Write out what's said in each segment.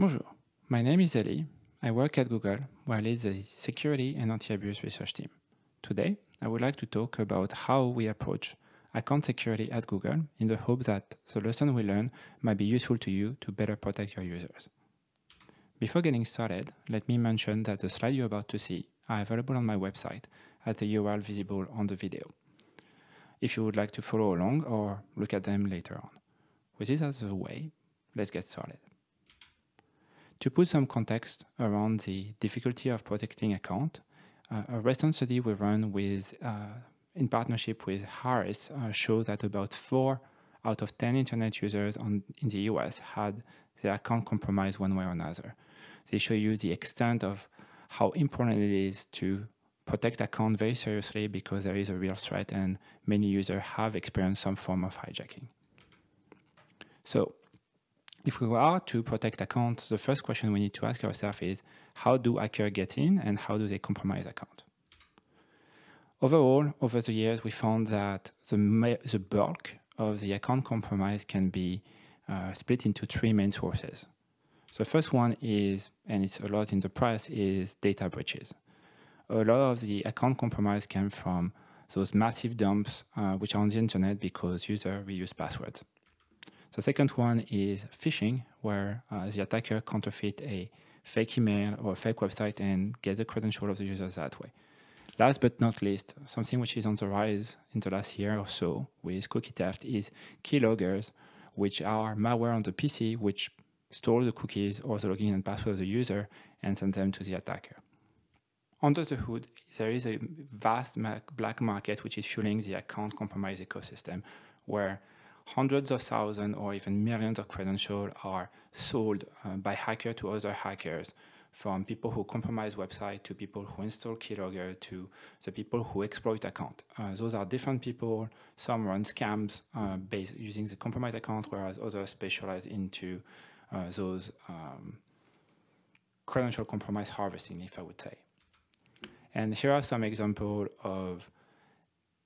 Bonjour, my name is Elie. I work at Google, where I lead the security and anti-abuse research team. Today, I would like to talk about how we approach account security at Google in the hope that the lesson we learn might be useful to you to better protect your users. Before getting started, let me mention that the slides you're about to see are available on my website at the URL visible on the video. If you would like to follow along or look at them later on. With this as the way, let's get started. To put some context around the difficulty of protecting account, uh, a recent study we run with, uh, in partnership with Harris uh, shows that about four out of 10 internet users on, in the US had their account compromised one way or another. They show you the extent of how important it is to protect account very seriously because there is a real threat and many users have experienced some form of hijacking. So if we are to protect accounts, the first question we need to ask ourselves is, how do hackers get in and how do they compromise account? Overall, over the years, we found that the, the bulk of the account compromise can be uh, split into three main sources. The first one is, and it's a lot in the press, is data breaches. A lot of the account compromise came from those massive dumps uh, which are on the internet because users reuse passwords. The second one is phishing, where uh, the attacker counterfeit a fake email or a fake website and get the credential of the user that way. Last but not least, something which is on the rise in the last year or so with cookie theft is keyloggers, which are malware on the PC which store the cookies or the login and password of the user and send them to the attacker. Under the hood, there is a vast black market which is fueling the account compromise ecosystem, where hundreds of thousands or even millions of credentials are sold uh, by hackers to other hackers, from people who compromise website to people who install keylogger to the people who exploit account. Uh, those are different people. Some run scams uh, based using the compromised account, whereas others specialize into uh, those um, credential compromise harvesting, if I would say. And here are some examples of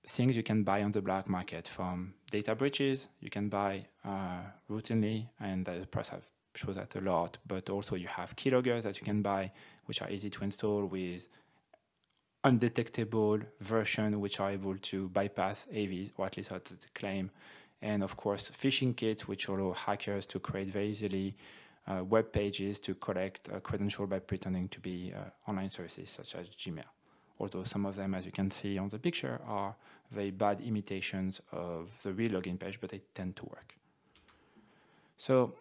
things you can buy on the black market from data breaches you can buy uh, routinely and the price have shows that a lot but also you have keyloggers that you can buy which are easy to install with undetectable version which are able to bypass AVs or at least that's the claim. And of course phishing kits which allow hackers to create very easily uh, web pages to collect a credential by pretending to be uh, online services such as Gmail although some of them, as you can see on the picture, are very bad imitations of the real login page, but they tend to work. So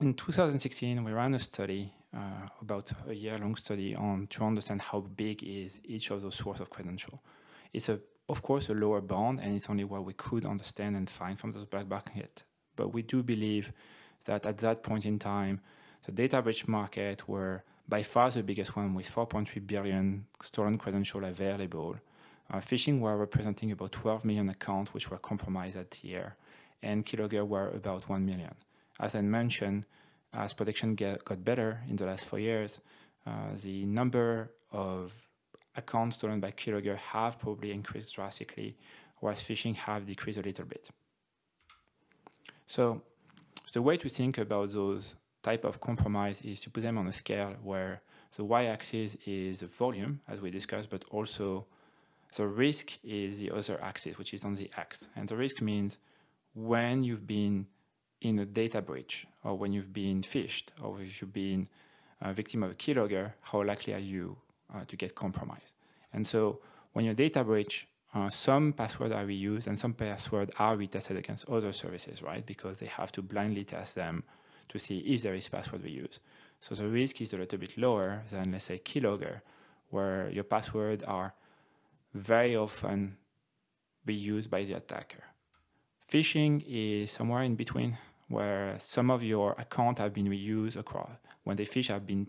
in 2016, we ran a study, uh, about a year-long study on to understand how big is each of those sources of credential. It's a, of course, a lower bound, and it's only what we could understand and find from those black bucket. But we do believe that at that point in time, the data breach market were by far the biggest one with 4.3 billion stolen credentials available. Uh, phishing were representing about 12 million accounts which were compromised that year, and keylogger were about 1 million. As I mentioned, as protection get, got better in the last four years, uh, the number of accounts stolen by keylogger have probably increased drastically, whereas phishing have decreased a little bit. So the way to think about those type of compromise is to put them on a scale where the y-axis is the volume, as we discussed, but also the risk is the other axis, which is on the x. And the risk means when you've been in a data breach, or when you've been phished, or if you've been a victim of a keylogger, how likely are you uh, to get compromised? And so when you're data breach, uh, some passwords are reused and some passwords are retested against other services, right? Because they have to blindly test them to see if there is password reuse. So the risk is a little bit lower than, let's say, keylogger, where your passwords are very often reused by the attacker. Phishing is somewhere in between, where some of your accounts have been reused across, when they phish have been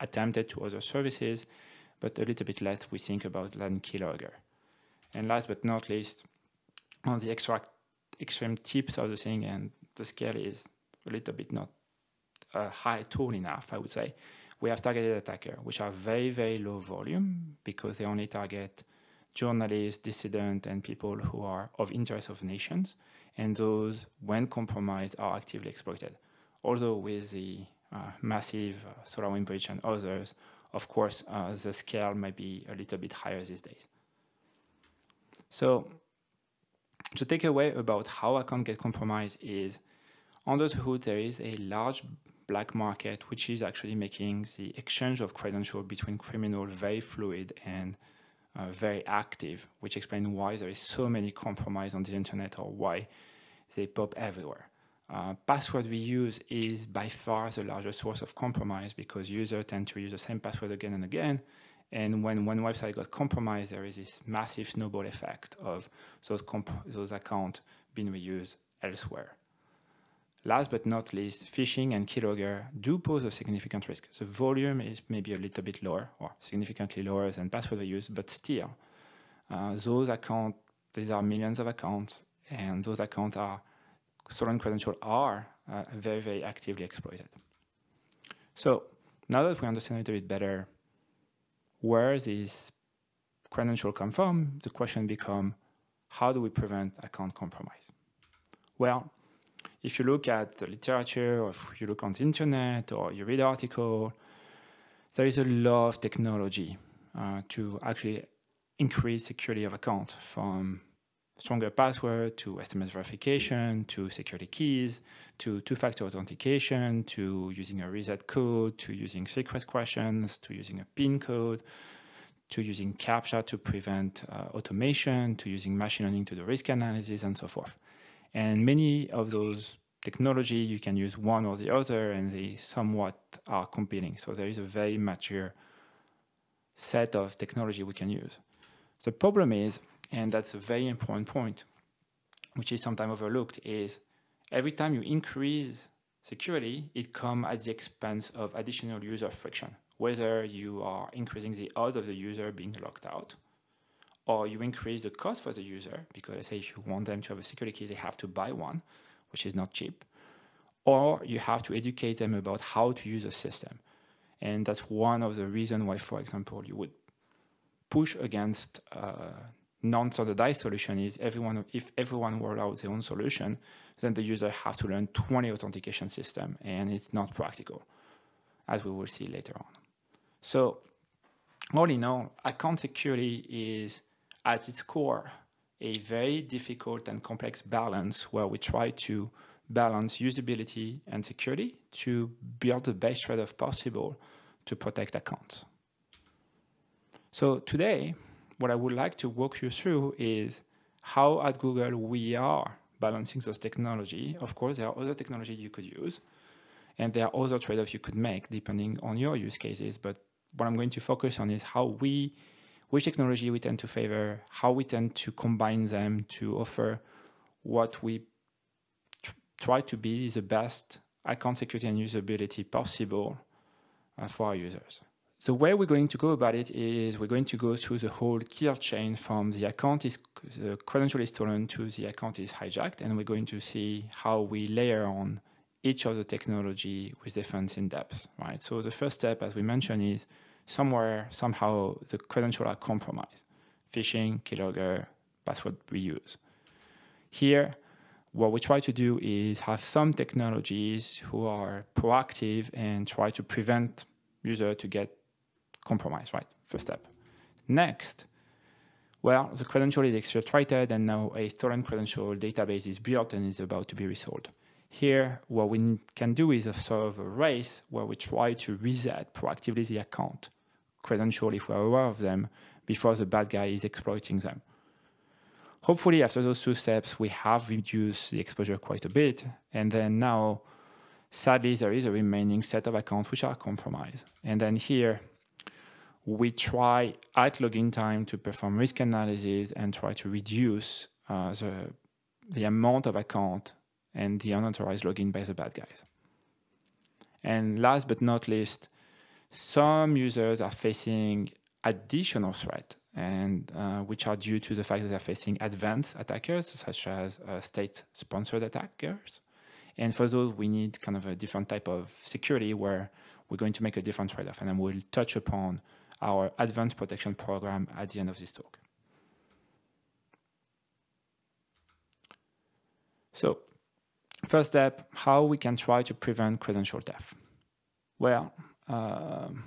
attempted to other services, but a little bit less we think about than keylogger. And last but not least, on the extract extreme tips of the thing, and the scale is a little bit not uh, high tool enough, I would say. We have targeted attacker, which are very, very low volume because they only target journalists, dissidents, and people who are of interest of nations. And those, when compromised, are actively exploited. Although with the uh, massive uh, SolarWinds breach and others, of course, uh, the scale might be a little bit higher these days. So the takeaway about how account get compromised is under the hood, there is a large black market, which is actually making the exchange of credentials between criminals very fluid and uh, very active, which explains why there is so many compromise on the internet or why they pop everywhere. Uh, password reuse is by far the largest source of compromise because users tend to use the same password again and again. And when one website got compromised, there is this massive snowball effect of those, those accounts being reused elsewhere. Last but not least, phishing and keylogger do pose a significant risk. The volume is maybe a little bit lower or significantly lower than password reuse, but still, uh, those accounts, these are millions of accounts, and those accounts are stolen credentials are uh, very, very actively exploited. So now that we understand a little bit better where these credentials come from, the question becomes, how do we prevent account compromise? Well, if you look at the literature, or if you look on the internet, or you read article, there is a lot of technology uh, to actually increase security of account from stronger password to SMS verification to security keys to two-factor authentication to using a reset code to using secret questions to using a PIN code to using CAPTCHA to prevent uh, automation to using machine learning to do risk analysis and so forth. And many of those technology, you can use one or the other and they somewhat are competing. So there is a very mature set of technology we can use. The problem is, and that's a very important point, which is sometimes overlooked, is every time you increase security, it comes at the expense of additional user friction, whether you are increasing the odds of the user being locked out, or you increase the cost for the user, because let's say if you want them to have a security key, they have to buy one, which is not cheap, or you have to educate them about how to use a system. And that's one of the reasons why, for example, you would push against uh, non-standardized solution is everyone, if everyone roll out their own solution, then the user have to learn 20 authentication system, and it's not practical, as we will see later on. So all in all, account security is at its core, a very difficult and complex balance where we try to balance usability and security to build the best trade-off possible to protect accounts. So today, what I would like to walk you through is how at Google we are balancing those technology. Of course, there are other technology you could use, and there are other trade-offs you could make depending on your use cases. But what I'm going to focus on is how we which technology we tend to favor, how we tend to combine them to offer what we try to be the best account security and usability possible uh, for our users. The way we're going to go about it is we're going to go through the whole kill chain from the account is the credential is stolen to the account is hijacked, and we're going to see how we layer on each of the technology with difference in depth, right? So the first step, as we mentioned, is somewhere, somehow, the credentials are compromised. Phishing, keylogger, password reuse. Here, what we try to do is have some technologies who are proactive and try to prevent user to get compromised, right? First step. Next, well, the credential is exfiltrated and now a stolen credential database is built and is about to be resolved. Here, what we can do is a sort of a race where we try to reset proactively the account credential if we're aware of them before the bad guy is exploiting them. Hopefully, after those two steps, we have reduced the exposure quite a bit. And then now, sadly, there is a remaining set of accounts which are compromised. And then here, we try at login time to perform risk analysis and try to reduce uh, the, the amount of account and the unauthorized login by the bad guys. And last but not least, some users are facing additional threat and uh, which are due to the fact that they're facing advanced attackers such as uh, state-sponsored attackers. And for those, we need kind of a different type of security where we're going to make a different trade-off. And then we'll touch upon our advanced protection program at the end of this talk. So First step, how we can try to prevent credential theft. Well, um,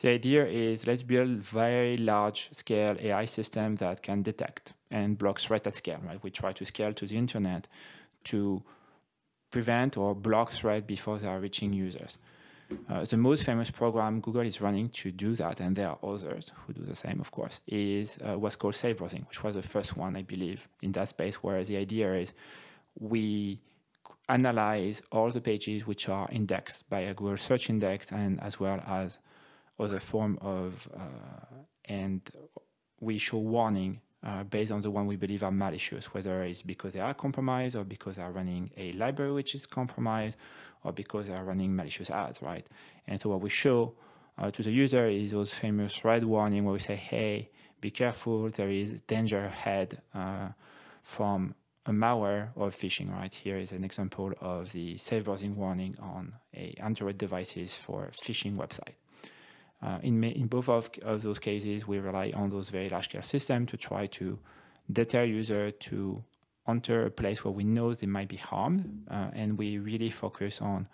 the idea is let's build very large scale AI systems that can detect and block threats at scale, right? We try to scale to the internet to prevent or block threats before they are reaching users. Uh, the most famous program Google is running to do that, and there are others who do the same, of course, is uh, what's called safe browsing, which was the first one, I believe, in that space, where the idea is we analyze all the pages which are indexed by a Google search index and as well as other form of, uh, and we show warning uh, based on the one we believe are malicious, whether it's because they are compromised or because they are running a library which is compromised or because they are running malicious ads, right? And so what we show uh, to the user is those famous red warning where we say, hey, be careful, there is danger ahead uh, from a malware or phishing, right? Here is an example of the safe browsing warning on a Android devices for phishing website. Uh, in, in both of, of, those cases, we rely on those very large-scale systems to try to deter user to enter a place where we know they might be harmed, uh, and we really focus on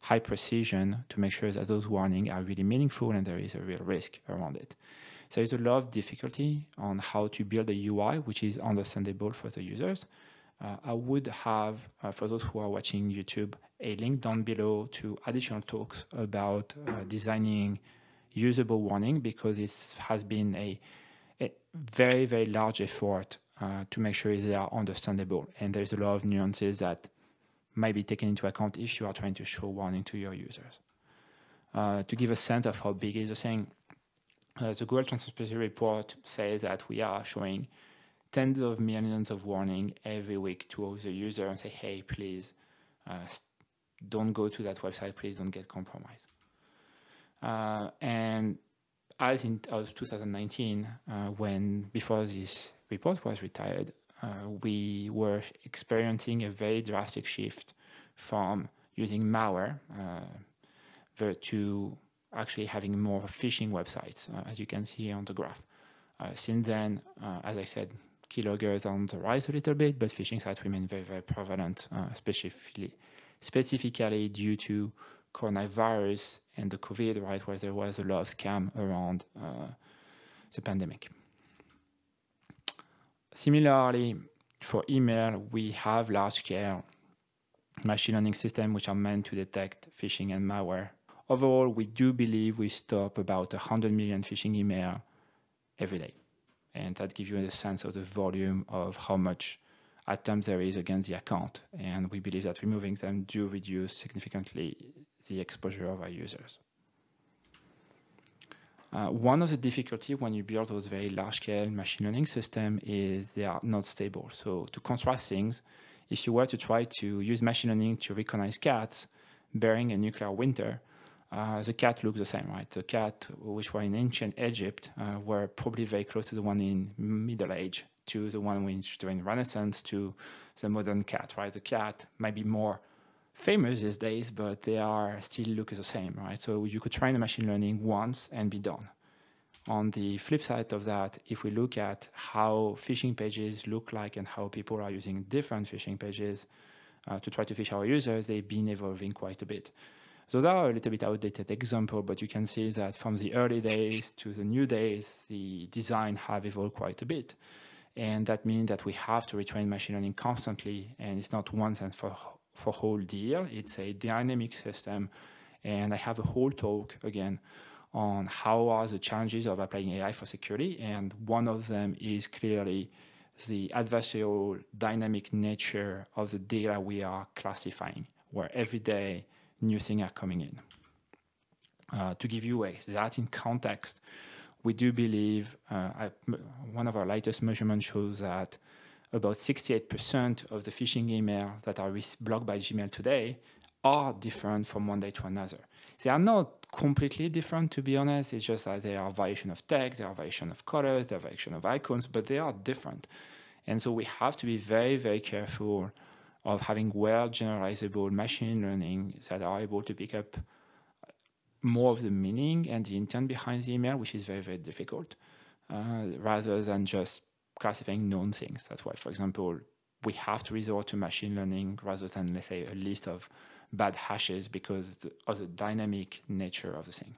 high precision to make sure that those warnings are really meaningful and there is a real risk around it. There is a lot of difficulty on how to build a UI, which is understandable for the users. Uh, I would have, uh, for those who are watching YouTube, a link down below to additional talks about uh, designing usable warning because it has been a, a very, very large effort uh, to make sure they are understandable. And there's a lot of nuances that might be taken into account if you are trying to show warning to your users. Uh, to give a sense of how big is the thing, uh, the Google Transparency Report says that we are showing tens of millions of warning every week to all the user and say, hey, please uh, don't go to that website, please don't get compromised. Uh, and as in as 2019, uh, when before this report was retired, uh, we were experiencing a very drastic shift from using malware to actually having more phishing websites, uh, as you can see on the graph. Uh, since then, as I said, keyloggers on the rise a little bit, but phishing sites remain very, very prevalent, specifically, specifically due to coronavirus and the COVID, right, where there was a lot of scam around uh, the pandemic. Similarly, for email, we have large-scale machine learning systems which are meant to detect phishing and malware. Overall, we do believe we stop about 100 million phishing email every day. And that gives you a sense of the volume of how much attempts there is against the account. And we believe that removing them do reduce significantly the exposure of our users. Uh, one of the difficulty when you build those very large-scale machine learning system is they are not stable. So to contrast things, if you were to try to use machine learning to recognize cats bearing a nuclear winter, uh, the cat looks the same, right? The cat, which were in ancient Egypt, uh, were probably very close to the one in Middle Age, to the one which during Renaissance, to the modern cat, right? The cat might be more famous these days, but they are still look the same, right? So you could train the machine learning once and be done. On the flip side of that, if we look at how phishing pages look like and how people are using different phishing pages uh, to try to fish our users, they've been evolving quite a bit. So they are a little bit outdated example, but you can see that from the early days to the new days, the design have evolved quite a bit. And that means that we have to retrain machine learning constantly, and it's not once and for for whole deal. It's a dynamic system. And I have a whole talk again on how are the challenges of applying AI for security. And one of them is clearly the adversarial dynamic nature of the data we are classifying, where every day new things are coming in. Uh, to give you a, that in context, we do believe uh, I, one of our latest measurements shows that about 68% of the phishing email that are blocked by Gmail today are different from one day to another. They are not completely different, to be honest. It's just that they are variation of text, they are variation of colors, they are variation of icons, but they are different. And so we have to be very, very careful of having well generalizable machine learning that are able to pick up more of the meaning and the intent behind the email, which is very, very difficult, uh, rather than just classifying known things. That's why, for example, we have to resort to machine learning rather than, let's say, a list of bad hashes because of the dynamic nature of the thing.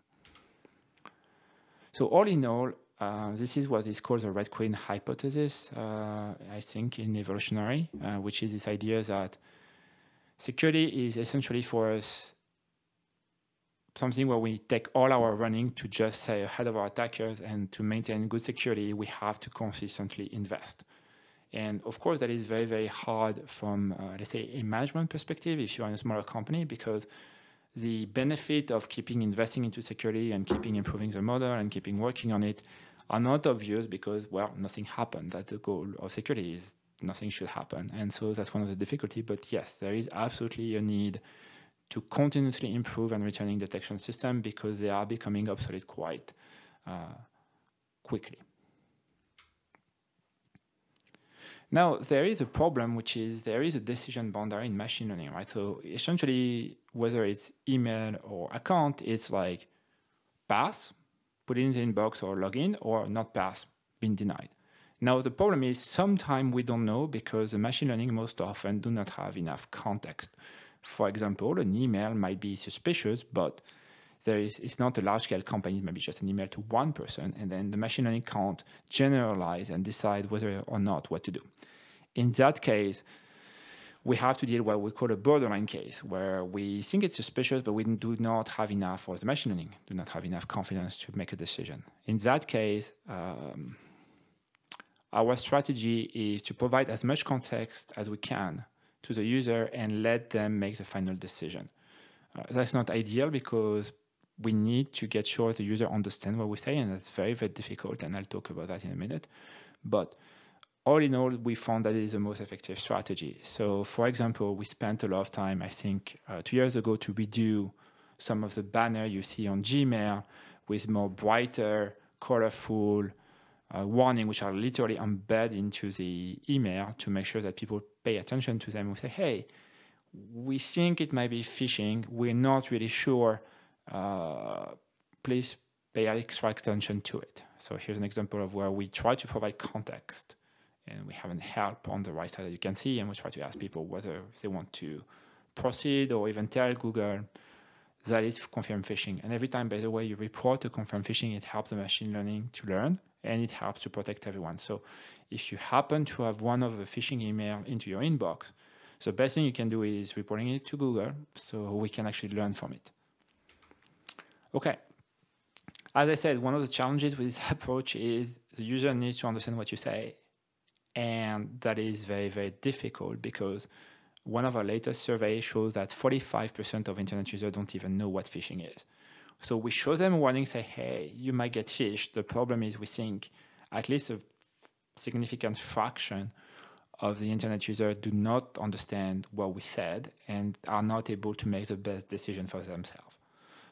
So all in all, uh, this is what is called the Red Queen hypothesis, uh, I think, in evolutionary, uh, which is this idea that security is essentially for us something where we take all our running to just stay ahead of our attackers and to maintain good security, we have to consistently invest. And of course, that is very, very hard from, uh, let's say, a management perspective if you're in a smaller company, because the benefit of keeping investing into security and keeping improving the model and keeping working on it are not obvious because, well, nothing happened. That's the goal of security is nothing should happen. And so that's one of the difficulty. But yes, there is absolutely a need to continuously improve and returning detection system because they are becoming obsolete quite uh, quickly. Now, there is a problem, which is there is a decision boundary in machine learning, right? So essentially, whether it's email or account, it's like pass, put it in the inbox or login, or not pass, been denied. Now, the problem is sometimes we don't know because the machine learning most often do not have enough context. For example, an email might be suspicious, but there is it's not a large scale company, maybe just an email to one person, and then the machine learning can't generalize and decide whether or not what to do. In that case, we have to deal with what we call a borderline case, where we think it's suspicious, but we do not have enough, or the machine learning do not have enough confidence to make a decision. In that case, um, our strategy is to provide as much context as we can to the user and let them make the final decision. Uh, that's not ideal because we need to get sure the user understands what we say, and that's very, very difficult, and I'll talk about that in a minute. But all in all, we found that it is the most effective strategy. So, for example, we spent a lot of time, I think, uh, two years ago to redo some of the banner you see on Gmail with more brighter, colorful uh, warning, which are literally embedded into the email to make sure that people pay attention to them. We say, hey, we think it might be phishing. We're not really sure uh, please pay extra attention to it. So here's an example of where we try to provide context and we have a help on the right side that you can see and we try to ask people whether they want to proceed or even tell Google that it's confirmed phishing. And every time, by the way, you report a confirmed phishing, it helps the machine learning to learn and it helps to protect everyone. So if you happen to have one of the phishing email into your inbox, the best thing you can do is reporting it to Google so we can actually learn from it. Okay. As I said, one of the challenges with this approach is the user needs to understand what you say. And that is very, very difficult because one of our latest surveys shows that 45% of internet users don't even know what phishing is. So we show them a warning, say, hey, you might get phished. The problem is we think at least a significant fraction of the internet user do not understand what we said and are not able to make the best decision for themselves.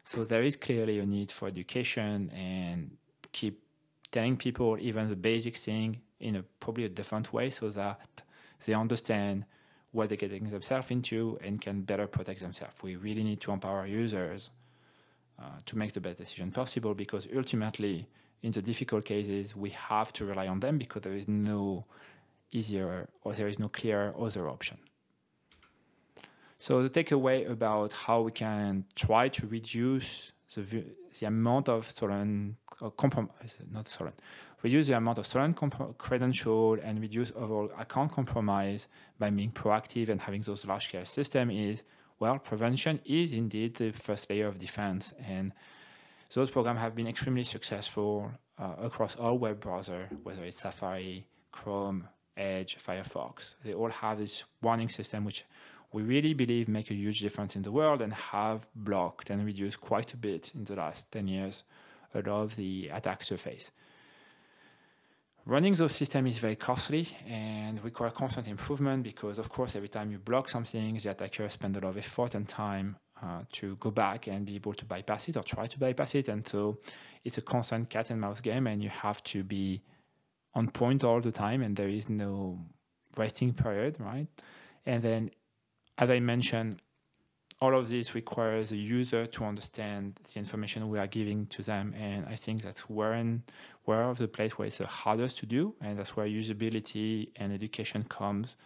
So there is clearly a need for education and keep telling people even the basic thing in a probably a different way so that they understand what they're getting themselves into and can better protect themselves. We really need to empower users uh, to make the best decision possible because ultimately in the difficult cases we have to rely on them because there is no easier or there is no clear other option. So the takeaway about how we can try to reduce the, the amount of stolen uh, compromise, not stolen, reduce the amount of stolen credential and reduce overall account compromise by being proactive and having those large scale systems is, well, prevention is indeed the first layer of defense. And those programs have been extremely successful uh, across all web browsers, whether it's Safari, Chrome, Edge, Firefox. They all have this warning system which we really believe make a huge difference in the world and have blocked and reduced quite a bit in the last 10 years a lot of the attack surface. Running those systems is very costly and require constant improvement because, of course, every time you block something, the attacker spend a lot of effort and time uh, to go back and be able to bypass it or try to bypass it. And so it's a constant cat and mouse game, and you have to be on point all the time, and there is no resting period, right? And then as I mentioned, all of this requires a user to understand the information we are giving to them. And I think that's where, in, where of the place where it's the hardest to do. And that's where usability and education comes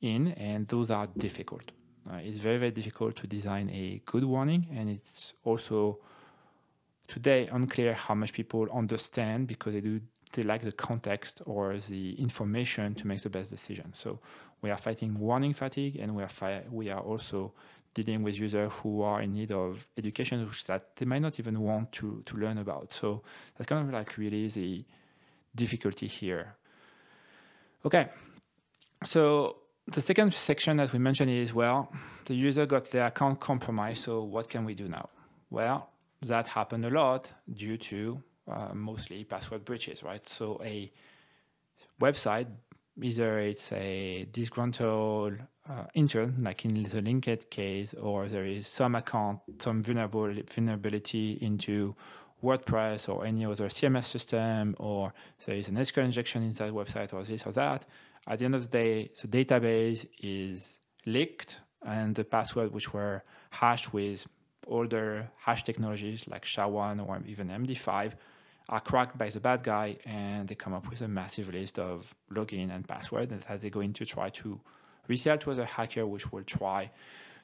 in. And those are difficult. Uh, it's very, very difficult to design a good warning, and it's also today unclear how much people understand because they do they lack the context or the information to make the best decision. So we are fighting warning fatigue, and we are we are also dealing with users who are in need of education which that they might not even want to to learn about. So that's kind of like really the difficulty here. Okay, so the second section that we mentioned is well, the user got their account compromised. So what can we do now? Well, that happened a lot due to uh, mostly password breaches, right? So a website, either it's a disgruntled uh, intern, like in the LinkedIn case, or there is some account, some vulnerability into WordPress or any other CMS system, or there is an SQL injection inside the website, or this or that. At the end of the day, the database is leaked, and the password, which were hashed with older hash technologies like SHA-1 or even MD5, are cracked by the bad guy, and they come up with a massive list of login and password that they're going to try to resell to other hacker, which will try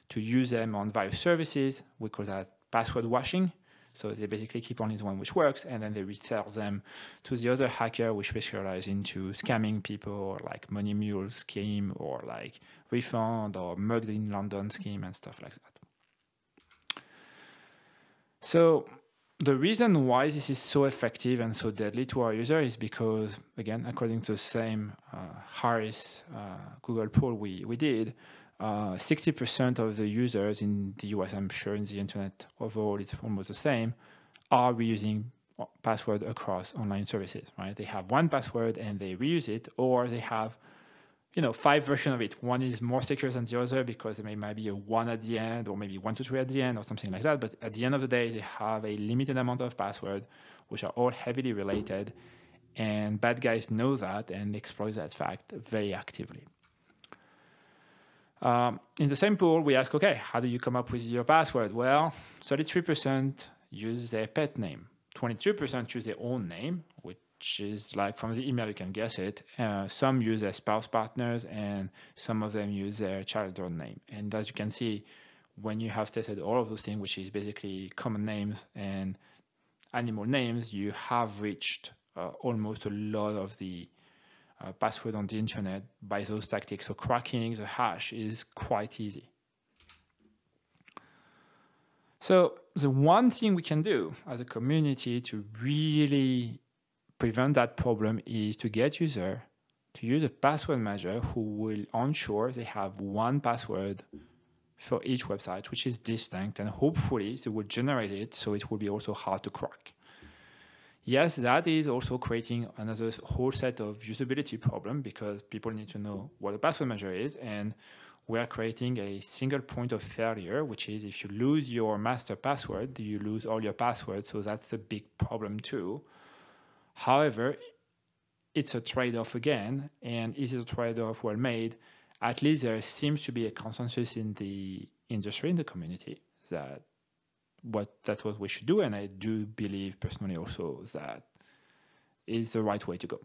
to use them on various services. We call that password washing. So they basically keep only the one which works, and then they resell them to the other hacker, which specialize into scamming people, or like money mule scheme, or like refund, or mugged in London scheme, and stuff like that. So the reason why this is so effective and so deadly to our user is because, again, according to the same uh, Harris uh, Google poll we, we did, 60% uh, of the users in the US, I'm sure in the internet overall it's almost the same, are reusing password across online services, right? They have one password and they reuse it, or they have you know, five versions of it. One is more secure than the other because there may, might be a one at the end or maybe one, two, three at the end or something like that. But at the end of the day, they have a limited amount of password, which are all heavily related. And bad guys know that and exploit that fact very actively. Um, in the same pool, we ask, okay, how do you come up with your password? Well, 33% use their pet name. 22% choose their own name, which which is like from the email you can guess it. Uh, some use their spouse partners, and some of them use their childhood name. And as you can see, when you have tested all of those things, which is basically common names and animal names, you have reached uh, almost a lot of the uh, password on the internet by those tactics. So cracking the hash is quite easy. So the one thing we can do as a community to really prevent that problem is to get user to use a password manager who will ensure they have one password for each website, which is distinct, and hopefully they will generate it so it will be also hard to crack. Yes, that is also creating another whole set of usability problem because people need to know what a password manager is, and we are creating a single point of failure, which is if you lose your master password, you lose all your passwords. So that's a big problem too. However, it's a trade-off again, and is it a trade-off well made? At least there seems to be a consensus in the industry, in the community, that what that's what we should do, and I do believe personally also that is the right way to go.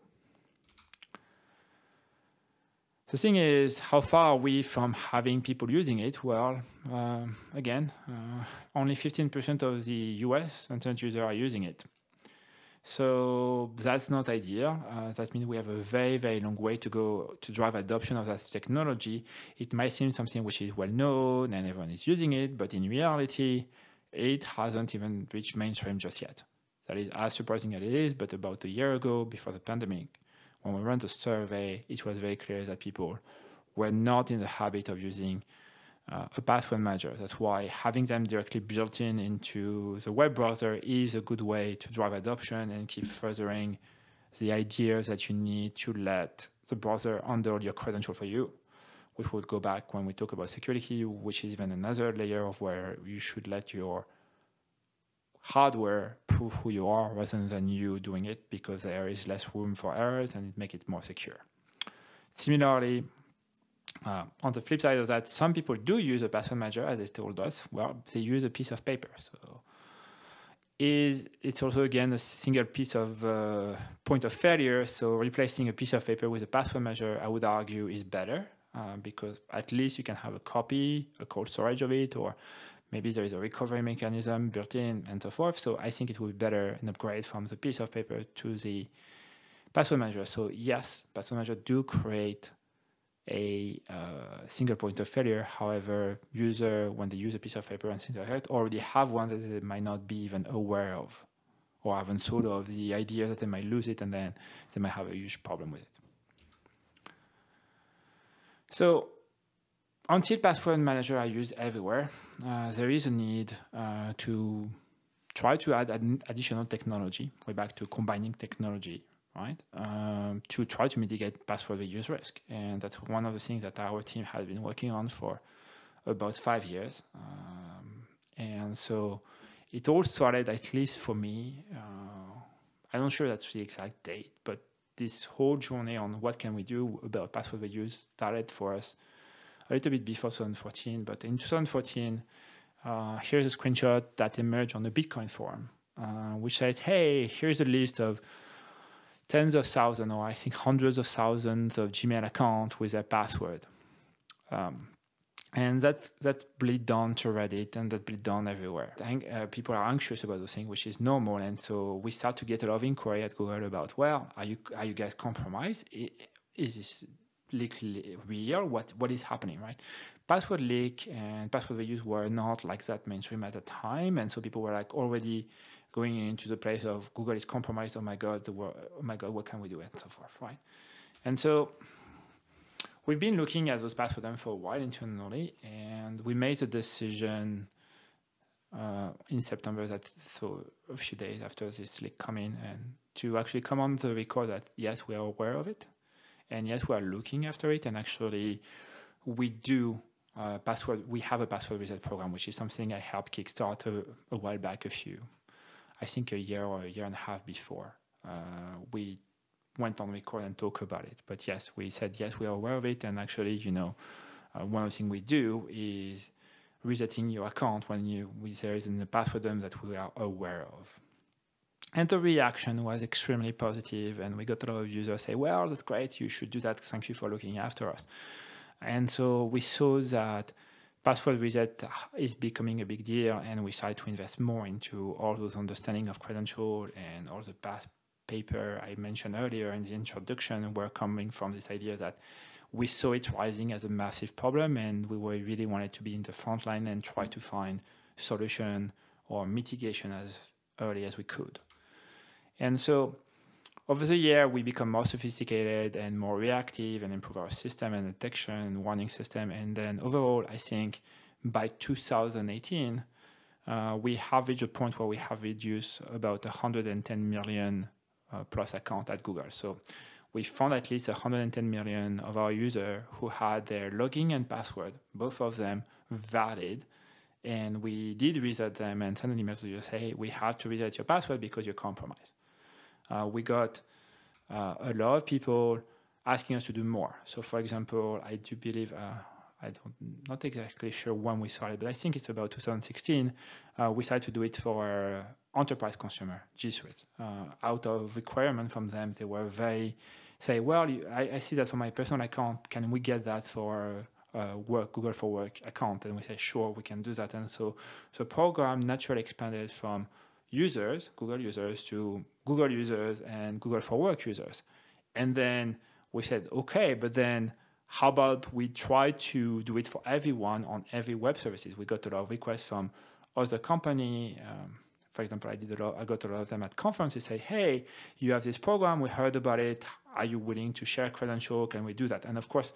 The thing is, how far are we from having people using it? Well, uh, again, uh, only 15% of the US internet users are using it. So that's not ideal. Uh, that means we have a very, very long way to go to drive adoption of that technology. It might seem something which is well known and everyone is using it, but in reality, it hasn't even reached mainstream just yet. That is as surprising as it is, but about a year ago, before the pandemic, when we ran the survey, it was very clear that people were not in the habit of using uh, a password manager. That's why having them directly built in into the web browser is a good way to drive adoption and keep furthering the ideas that you need to let the browser handle your credential for you, which would go back when we talk about security, which is even another layer of where you should let your hardware prove who you are rather than you doing it because there is less room for errors and it make it more secure. Similarly, uh, on the flip side of that, some people do use a password manager, as they told us. Well, they use a piece of paper. So is it's also again a single piece of uh, point of failure. So replacing a piece of paper with a password manager, I would argue, is better. uh, because at least you can have a copy, a cold storage of it, or maybe there is a recovery mechanism built in and so forth. So I think it would be better an upgrade from the piece of paper to the password manager. So yes, password manager do create a uh, single point of failure. However, user when they use a piece of paper and like that already have one that they might not be even aware of or haven't thought of the idea that they might lose it and then they might have a huge problem with it. So until password manager are used everywhere, uh, there is a need uh, to try to add ad additional technology. We're back to combining technology, right? Um, to try to mitigate password reuse risk. And that's one of the things that our team has been working on for about five years. Um, and so it all started, at least for me, uh, I'm not sure that's the exact date, but this whole journey on what can we do about password reuse started for us a little bit before 2014. But in 2014, uh, here's a screenshot that emerged on the Bitcoin forum, uh, which said, hey, here's a list of tens of thousands, or I think hundreds of thousands of Gmail accounts with their password. Um, and that that bleed down to Reddit and that bleed down everywhere. Uh, people are anxious about those things, which is normal. And so we start to get a lot of inquiry at Google about, well, are you are you guys compromised? Is this leak real? What what is happening, right? Password leak and password reuse were not like that mainstream at the time, and so people were like already going into the place of Google is compromised. Oh my god, the world, oh my god, what can we do, and so forth, right? And so we've been looking at those passwords for them for a while internally, and we made a decision uh, in September that so a few days after this leak coming and to actually come on the record that yes, we are aware of it and yes, we are looking after it. And actually, we do uh, password. We have a password reset program, which is something I helped kickstart a, a, while back, a few, I think a year or a year and a half before. Uh, we went on record and talk about it. But yes, we said yes, we are aware of it. And actually, you know, uh, one of the things we do is resetting your account when you there is a password that we are aware of. And the reaction was extremely positive, and we got a lot of users say, "Well, that's great. You should do that. Thank you for looking after us." And so we saw that password reset is becoming a big deal, and we started to invest more into all those understanding of credential and all the past paper I mentioned earlier in the introduction were coming from this idea that we saw it rising as a massive problem, and we really wanted to be in the front line and try to find solution or mitigation as early as we could. And so over the year, we become more sophisticated and more reactive and improve our system and detection and warning system. And then overall, I think by 2018, uh, we have reached a point where we have reduced about 110 million uh, plus account at Google. So we found at least 110 million of our users who had their login and password, both of them valid. And we did reset them and send an email to you say, hey, we have to reset your password because you're compromised uh, we got uh, a lot of people asking us to do more. So, for example, I do believe uh, I don't not exactly sure when we started, but I think it's about 2016. Uh, we started to do it for enterprise consumer G Suite. Uh, out of requirement from them, they were very say, well, you, I, I, see that for my personal account. Can we get that for uh, work Google for Work account? And we say, sure, we can do that. And so the program naturally expanded from users, Google users, to Google users and Google for Work users. And then we said, okay, but then how about we try to do it for everyone on every web services? We got a lot of requests from other company. Um, for example, I did a lot, I got a lot of them at conferences say, hey, you have this program, we heard about it. Are you willing to share credential? Can we do that? And of course,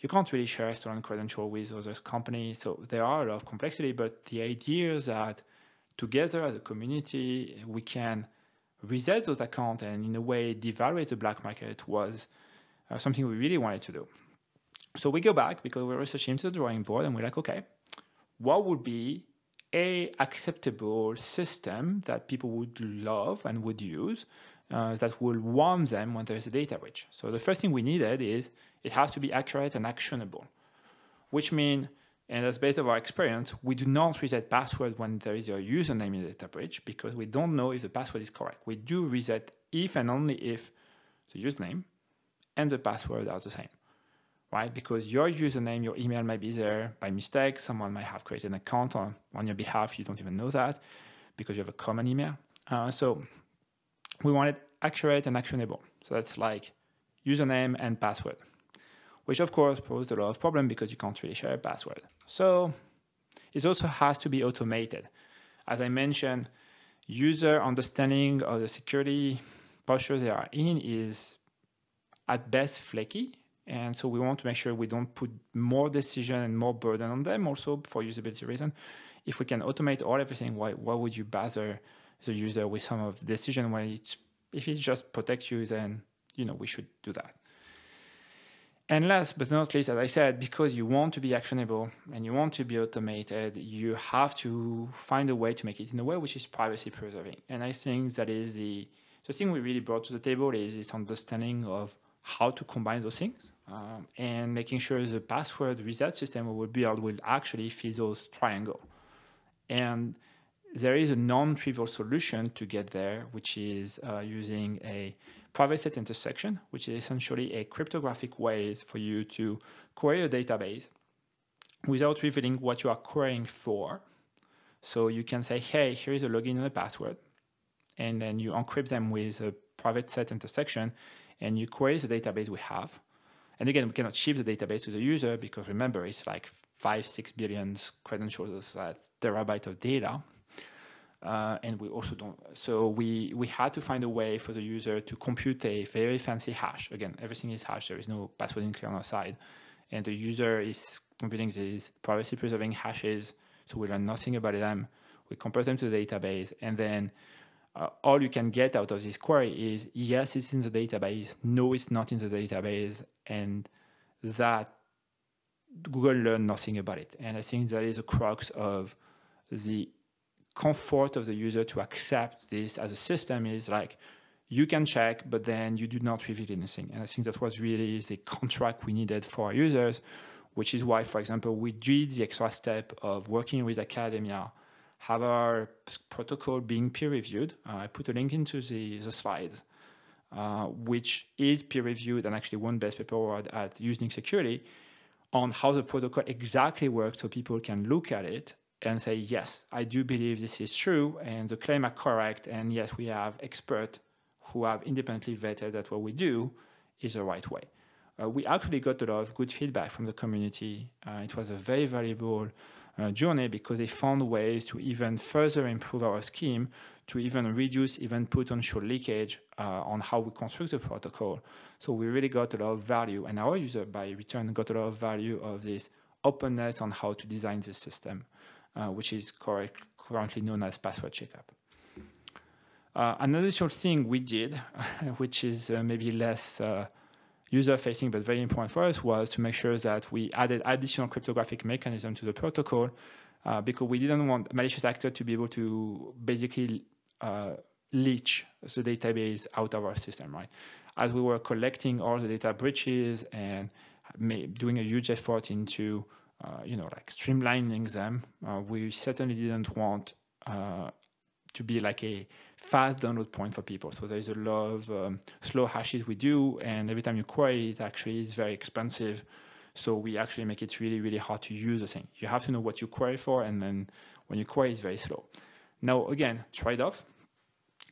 you can't really share a stolen credential with other companies. So there are a lot of complexity, but the idea is that together as a community, we can reset those accounts and in a way devaluate the black market was uh, something we really wanted to do. So we go back because we're researching to the drawing board and we're like, okay, what would be a acceptable system that people would love and would use uh, that will warm them when there's a data breach. So the first thing we needed is it has to be accurate and actionable, which means and as based on our experience, we do not reset password when there is a username in the data breach because we don't know if the password is correct. We do reset if and only if the username and the password are the same. right? Because your username, your email might be there by mistake. Someone might have created an account on, on your behalf. You don't even know that because you have a common email. Uh, so we want it accurate and actionable. So that's like username and password, which of course posed a lot of problem because you can't really share a password. So it also has to be automated. As I mentioned, user understanding of the security posture they are in is at best flaky. And so we want to make sure we don't put more decision and more burden on them also for usability reason. If we can automate all everything, why, why would you bother the user with some of the decision when it's, if it just protects you, then, you know, we should do that. And last but not least, as I said, because you want to be actionable and you want to be automated, you have to find a way to make it in a way which is privacy preserving. And I think that is the, the thing we really brought to the table is this understanding of how to combine those things um, and making sure the password reset system we will build will actually fit those triangle. And there is a non-trivial solution to get there, which is uh, using a private set intersection, which is essentially a cryptographic way for you to query a database without revealing what you are querying for. So you can say, hey, here is a login and a password. And then you encrypt them with a private set intersection and you query the database we have. And again, we cannot ship the database to the user because remember, it's like five, six billion credentials, that terabyte of data. Uh, and we also don't, so we, we had to find a way for the user to compute a very fancy hash. Again, everything is hash, there is no password in clear on our side. And the user is computing these privacy preserving hashes, so we learn nothing about them. We compare them to the database, and then uh, all you can get out of this query is yes, it's in the database, no, it's not in the database, and that Google learned nothing about it. And I think that is a crux of the comfort of the user to accept this as a system is like you can check, but then you do not reveal anything. And I think that was really the contract we needed for our users, which is why, for example, we did the extra step of working with academia, have our protocol being peer reviewed. Uh, I put a link into the, the slides, uh, which is peer reviewed and actually won best paper award at USENIX Security on how the protocol exactly works so people can look at it and say, yes, I do believe this is true and the claim are correct. And yes, we have experts who have independently vetted that what we do is the right way. Uh, we actually got a lot of good feedback from the community. Uh, it was a very valuable uh, journey because they found ways to even further improve our scheme, to even reduce even potential leakage uh, on how we construct the protocol. So we really got a lot of value, and our user by return got a lot of value of this openness on how to design this system. Uh, which is correct, currently known as password checkup. Uh, another short thing we did, which is uh, maybe less uh, user facing but very important for us, was to make sure that we added additional cryptographic mechanism to the protocol uh, because we didn't want malicious actor to be able to basically leech the database out of our system, right? As we were collecting all the data breaches and doing a huge effort into you know, like streamlining them. Uh, we certainly didn't want uh, to be like a fast download point for people. So there's a lot of um, slow hashes we do, and every time you query it, actually is very expensive. So we actually make it really, really hard to use the thing. You have to know what you query for, and then when you query, it's very slow. Now, again, trade-off.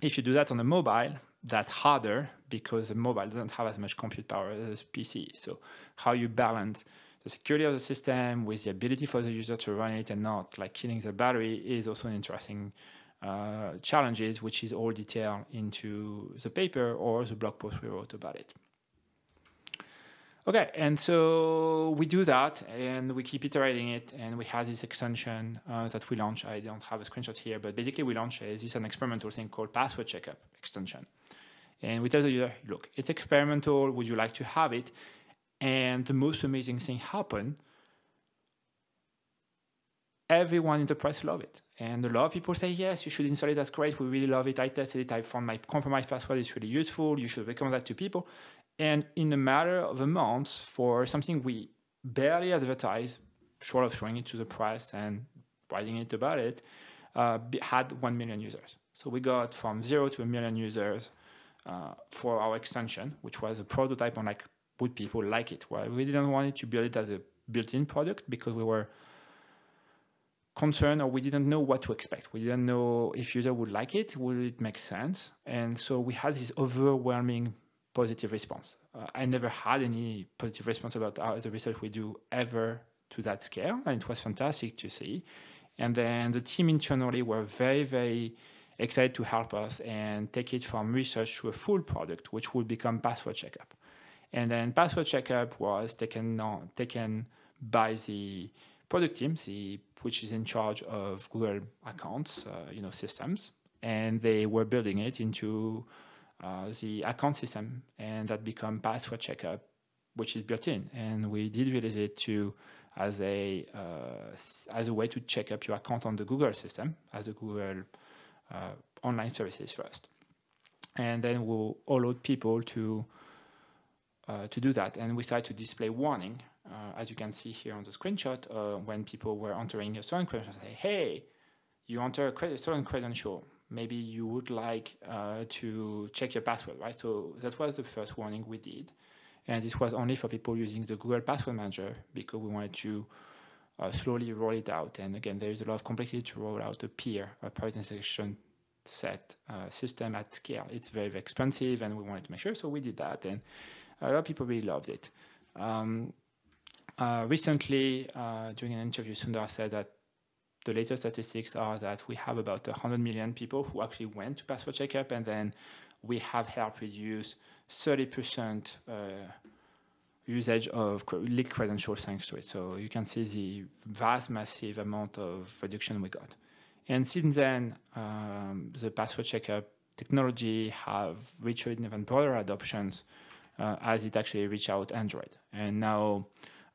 If you do that on a mobile, that's harder because the mobile doesn't have as much compute power as a PC. So how you balance the security of the system with the ability for the user to run it and not like killing the battery is also an interesting uh, challenges, which is all detailed into the paper or the blog post we wrote about it. Okay, and so we do that and we keep iterating it and we have this extension uh, that we launch. I don't have a screenshot here, but basically we launch this is an experimental thing called password checkup extension. And we tell the user, look, it's experimental, would you like to have it? And the most amazing thing happened. Everyone in the press love it. And a lot of people say, yes, you should install it. That's great. We really love it. I tested it. I found my compromised password is really useful. You should recommend that to people. And in a matter of a month, for something we barely advertise, short of showing it to the press and writing it about it, uh, had 1 million users. So we got from zero to a million users uh, for our extension, which was a prototype on like would people like it? Well, we didn't want it to build it as a built-in product because we were concerned or we didn't know what to expect. We didn't know if user would like it, would it make sense? And so we had this overwhelming positive response. Uh, I never had any positive response about the research we do ever to that scale, and it was fantastic to see. And then the team internally were very, very excited to help us and take it from research to a full product, which would become Password Checkup. And then Password Checkup was taken taken by the product team, the, which is in charge of Google accounts, uh, you know, systems, and they were building it into uh, the account system, and that become Password Checkup, which is built in. And we did release it to as a uh, as a way to check up your account on the Google system as a Google uh, online services first, and then we'll allow people to uh, to do that. And we started to display warning, uh, as you can see here on the screenshot, uh, when people were entering a certain credential, say, "Hey, you enter a credit, certain credential." Maybe you would like uh, to check your password, right? So that was the first warning we did. And this was only for people using the Google Password Manager because we wanted to uh, slowly roll it out. And again, there is a lot of complexity to roll out a peer, a private intersection set system at scale. It's very, very expensive, and we wanted to make sure, so we did that. And a lot of people really loved it. Um, uh, recently, uh, during an interview, Sundar said that the latest statistics are that we have about 100 million people who actually went to password checkup, and then we have helped reduce 30% uh, usage of leaked credentials thanks to it. So you can see the vast, massive amount of reduction we got. And since then, um, the password checkup technology have reached even broader adoptions uh, as it actually reached out Android. And now,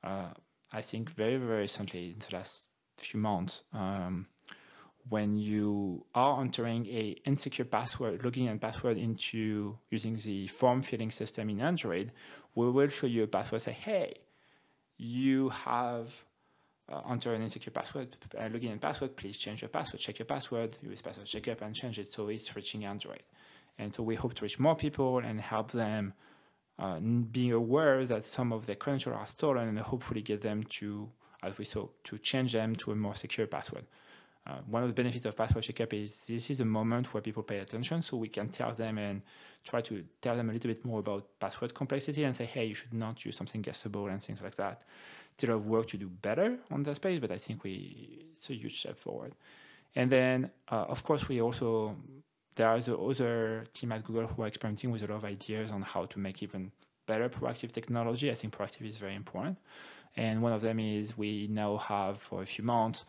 uh, I think very, very recently, in the last few months, um, when you are entering a insecure password, logging and password into using the form filling system in Android, we will show you a password, say, hey, you have uh, entered an insecure password, uh, login and password, please change your password, check your password, use password checkup and change it so it's reaching Android. And so we hope to reach more people and help them uh, being aware that some of their credentials are stolen and hopefully get them to, as we saw, to change them to a more secure password. Uh, one of the benefits of password checkup is this is a moment where people pay attention, so we can tell them and try to tell them a little bit more about password complexity and say, hey, you should not use something guessable and things like that. Still have work to do better on that space, but I think we it's a huge step forward. And then, uh, of course, we also there are the other team at Google who are experimenting with a lot of ideas on how to make even better proactive technology. I think proactive is very important. And one of them is we now have for a few months